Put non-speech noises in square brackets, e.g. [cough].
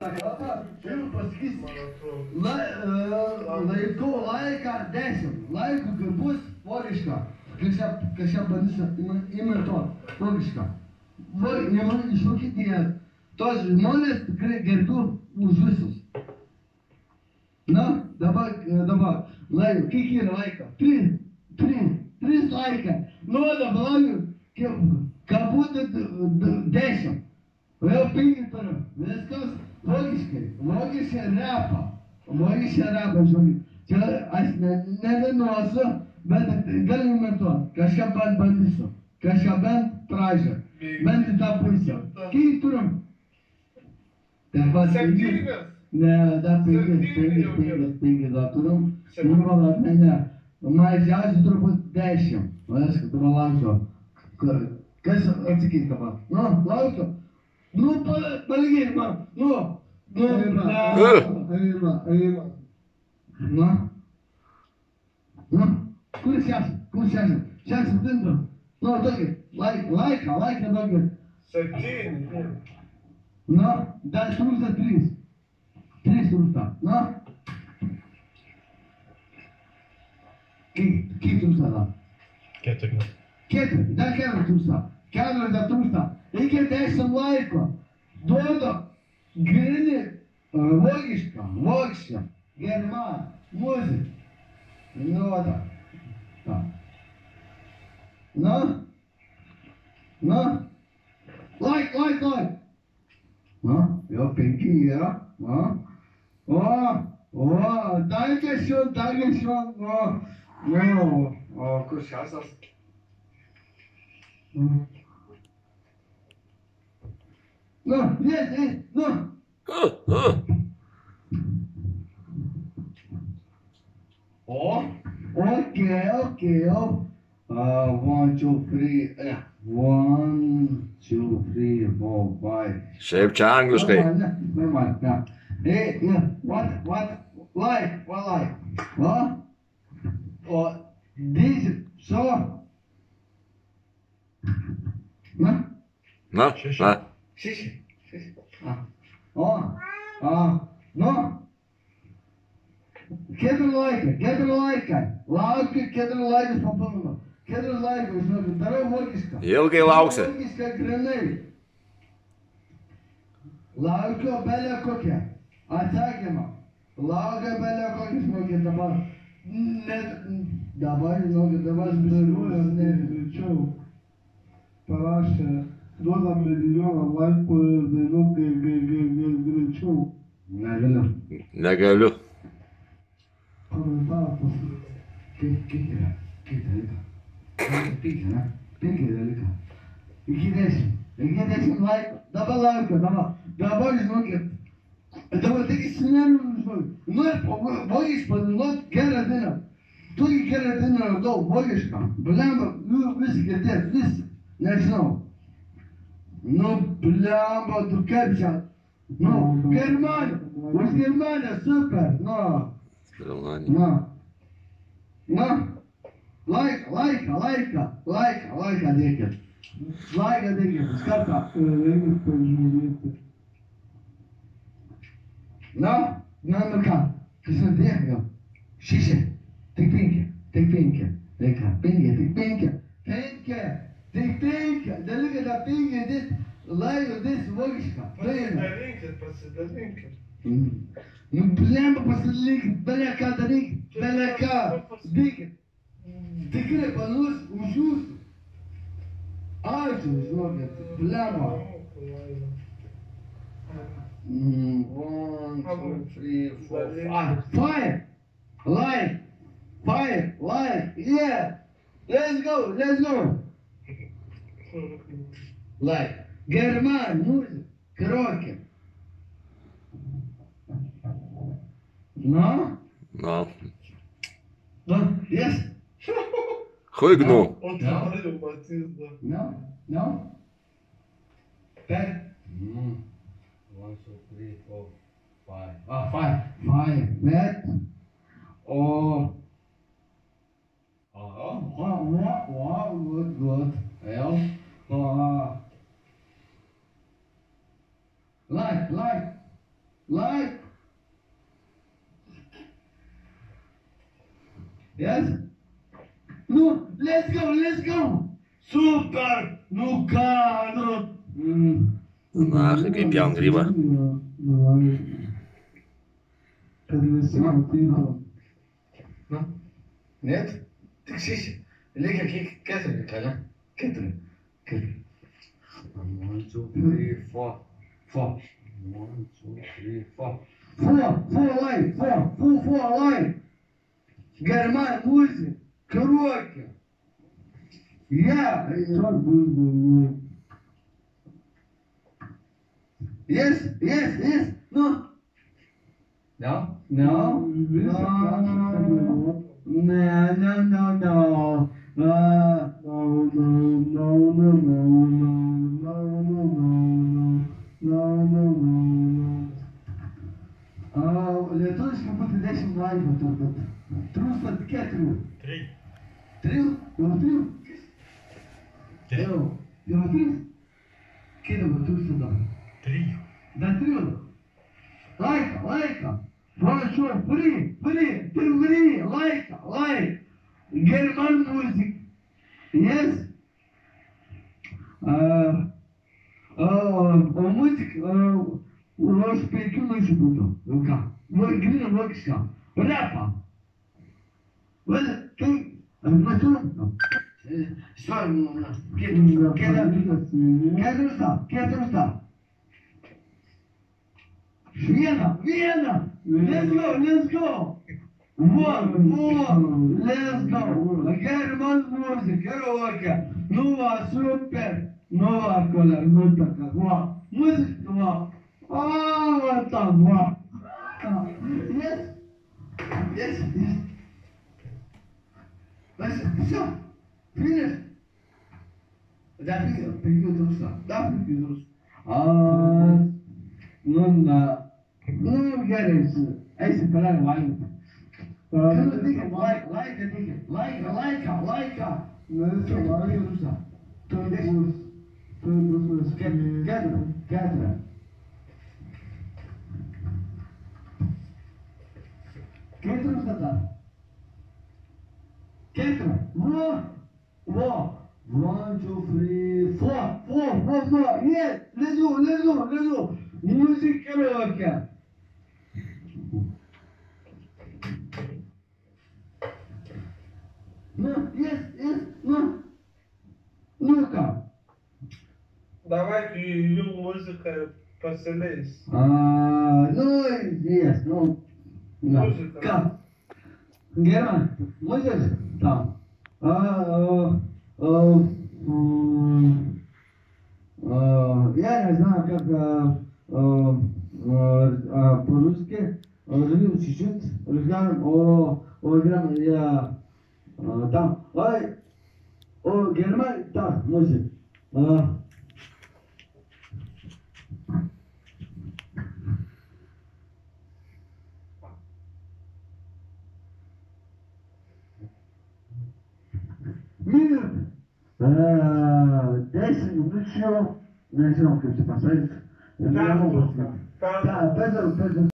Galiu pasakyti, la, uh, laikau laiką 10, laikų, kai bus vogiška, kas čia bandys imituoti, vogiška. Iš Vokietijos, tos žmonės tikrai gerbiu už visus. Na, dabar, dabar, laiko, kiek yra laiko? Tris, tris, tris laiką. Nu, dabar laukiu, kad būtų dešimt. Vėl penki turiu. Viskas logiškai. Logiškai repa. Logiškai repa, žinokit. Čia aš ne, nedainuosiu, bet galiu metuoti. Kažką bent bandysiu. Kažką bent pradžią. Bent į tą pusę. Kiek turim? Septynios. Ne, dar penki, penki, penki, penki dar turim. Nu, gal, ne, ne. Mažiausiai turbūt dešimt. Aišku, tu laukiu. Kas atsakys dabar? Nu, laukiu. నువ్వు పలిగి మా నువ్వు Kur siyaset, kur siyaset. Siyaset değil mi? No, tabii. Like, like, like, like. Setin. No, ben sonuçta priz. Priz sonuçta. No. Ki, ki sonuçta da. Ketek. Ketek, ben kerim sonuçta. Dar trūksta. Reikia dešimt laiko. Duodu grini, logišką, logišką, germa, muziką. Nu, va ta. Ta. Nu. Nu. Laik, laik, laik. Nu, jau penki yra. Nu. O, o, dar kažkiek, dar kažkiek. O, nu, o, kur šešas? Nu. No, yes, yes, no. Oh, okay, okay, oh. Uh, one, two, three, yeah. One, two, three, four, five. Šiaip čia angliškai. Normal, yeah. Hey, yeah, what, what, like, what like? What? Oh, this, so. No? Na, na. Šeši. Šeši. A. O. A. Nu. Keturi laikai, keturi laikai. Laukiu keturi laikus papildomą. Keturi laikai, žinokit, darau vokišką. Ilgai lauksi. Vokišką grinai. Laukiu belę kokią. Atsakymą. Laukiu belę kokią, žinokit, dabar. Net, dabar, žinokit, dabar Dainuoja žinokit, ne. greičiau. Parašė, Dona Meridiana Live Poder de lo que, que, que, que, que show. Nagalo. Nagalo. Comentaba, pues, ¿qué, qué era? ¿Qué era? ¿Qué era? ¿Qué era? İki desin. İki desin var. Daba lan ki daba. Daba yüz mü ki? E, daba tek isimler mi yüz mü? Bunlar boy iş bana. Bunlar kere dena. Tuğ kere dena. Doğu boy iş kan. Bunlar mı? Yüz biz gider. Biz. Nesne o. Ну, блямо, тут кепча. Ну, Германия. Ось Германия, супер. Ну. Ну. Ну. Лайка, лайка, лайка, лайка, лайка, дикер. Лайка, дикер. Скарта. Ну, ну, ну-ка. Ти сам дихав. Шише. Ти пінке, ти пінке. Дика, пінке, ти пінке. Pasidalinkit. Mm. Nu, blemba pasidalinkit, bele ką darykit, bele ką. Dėkit. Tikrai panus už jūsų. Ačiū, žinokit, blemba. Mm, one, two, three, four, five. Five! Life! Five! Life! Yeah! Let's go! Let's go! Life! German, music, karaoke. No. No. No, yes. [laughs] Ruhig no. No. No. no. Mm. One, two, three, four, five. Ah, five. Five. That. Or. Oh. Oh. What? What? What? Good. Good. Well. Uh, Light. Light. Light. Yes? No, let's go, let's go. Super, no caro. Mag ik in piano prima? Net? Lekker kijk, ketteren. Ketteren. Ketteren. One, two, three, four. Four. One, two, three, four. Four, four, line, four, four, four, line. Karaoke. Yeah, Çok buz buz. yes, yes, yes. No. No, no. No, no, no, no, no. No, no, no, no, no, no, lietuviškai būtų 10 laipsnių turbūt. Trūksta keturių. Trei. Trijų? Jau trijų? Jau. Jau trys? Kiek dabar trūksta dar? Trijų. Dar trijų? Laiką, laiką. Prašau, free, turiu free, laiką, laiką. German music. Yes? Uh, uh, o muzika, uh, aš penkių minučių būtų. Jau ką? مرجلين مرجسة ولعبة ولا تون مثلا صار كذا كذا كذا Vienna, Vienna, let's go, let's go. More, more, let's go. German music, Eurowaka, Nova Super, Nova Color, Nota Kakwa, Music Kakwa, Ah, what the fuck? Yes. Yes. Yes. Basta, so, finish. Dafi, peki durursa, dafi gidiyoruz. Aa, nonda, nonda gelirse, ayısı kadar var mı? Kırmızı değil ki, like, like değil ki, like, like, like. Neyse, like olursa, tövbe buluruz. Tövbe buluruz. Gel, gel, gel. two, three, four, four, four, four. Yes, let's go, let's go, let's go. Yes, yes. Ну-ка. Давай ее музыка поселись. А, ну, yes, ну. Музыка. Герман, можешь там? А, а, Э, я не знаю, как э, э, по-русски, жил чуть-чуть, разговариваем о, о я там, ой, о Германии, так, носит. Scripture, nation que c'est pas ça, c'est vraiment possible. Ça, pas